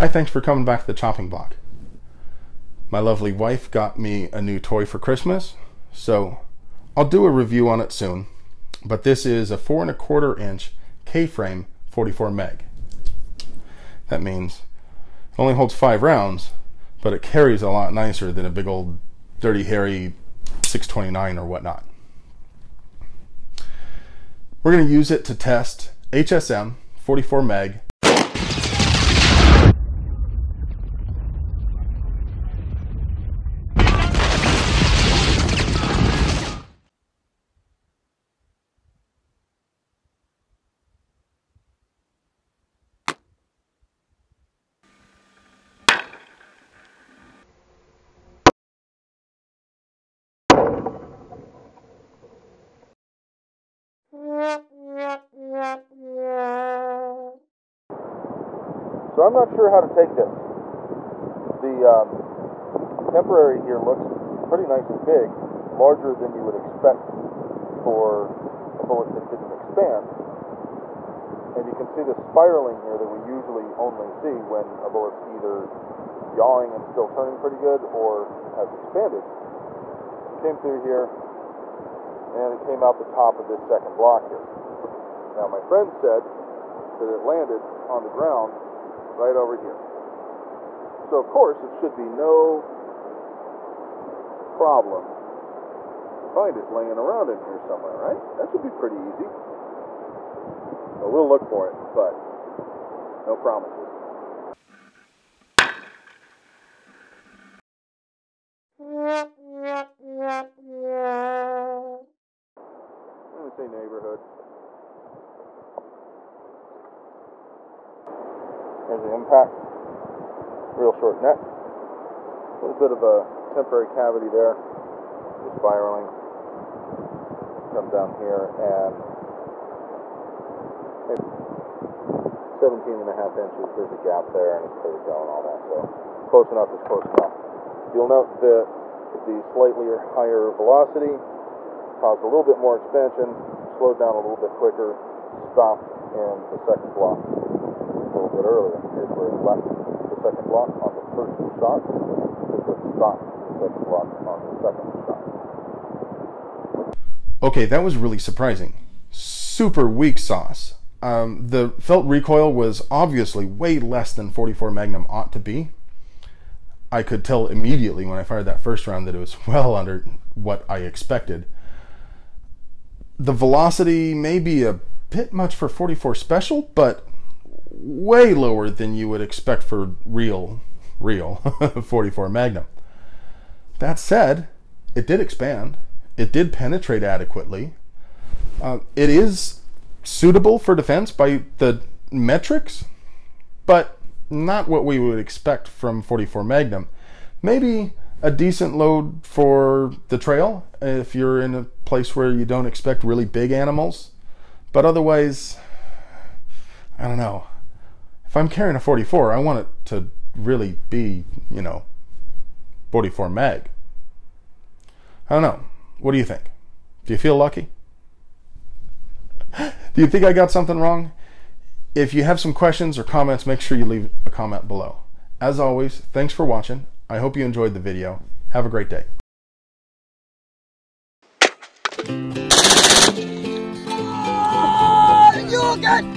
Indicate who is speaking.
Speaker 1: Hi, thanks for coming back to the chopping block. My lovely wife got me a new toy for Christmas, so I'll do a review on it soon. But this is a four and a quarter inch K-frame 44 mag. That means it only holds five rounds, but it carries a lot nicer than a big old dirty hairy 629 or whatnot. We're going to use it to test HSM 44 mag
Speaker 2: So I'm not sure how to take this. The um, temporary here looks pretty nice and big, larger than you would expect for a bullet that didn't expand. And you can see the spiraling here that we usually only see when a bullet's either yawing and still turning pretty good or has expanded. Came through here and it came out the top of this second block here. Now my friend said that it landed on the ground right over here. So of course it should be no problem to find it laying around in here somewhere, right? That should be pretty easy. Well, we'll look for it, but no promises. There's the impact. Real short neck. A little bit of a temporary cavity there. Just spiraling. Come down here and maybe 17 and a half inches. There's a gap there and it's pretty going all that. So close enough is close enough. You'll note that the slightly higher velocity caused a little bit more expansion, slowed down a little bit quicker, stopped in the second block little bit earlier. Here's where it left the second block on the first shot. Here's where it stopped the second block on the second shot.
Speaker 1: Okay, that was really surprising. Super weak sauce. Um, the felt recoil was obviously way less than 44 Magnum ought to be. I could tell immediately when I fired that first round that it was well under what I expected. The velocity may be a bit much for 44 special, but way lower than you would expect for real, real 44 Magnum. That said, it did expand. It did penetrate adequately. Uh, it is suitable for defense by the metrics, but not what we would expect from 44 Magnum. Maybe a decent load for the trail if you're in a place where you don't expect really big animals. But otherwise, I don't know. If I'm carrying a 44, I want it to really be, you know, 44 mag. I don't know. What do you think? Do you feel lucky? Do you think I got something wrong? If you have some questions or comments, make sure you leave a comment below. As always, thanks for watching. I hope you enjoyed the video. Have a great day.
Speaker 3: Oh, you got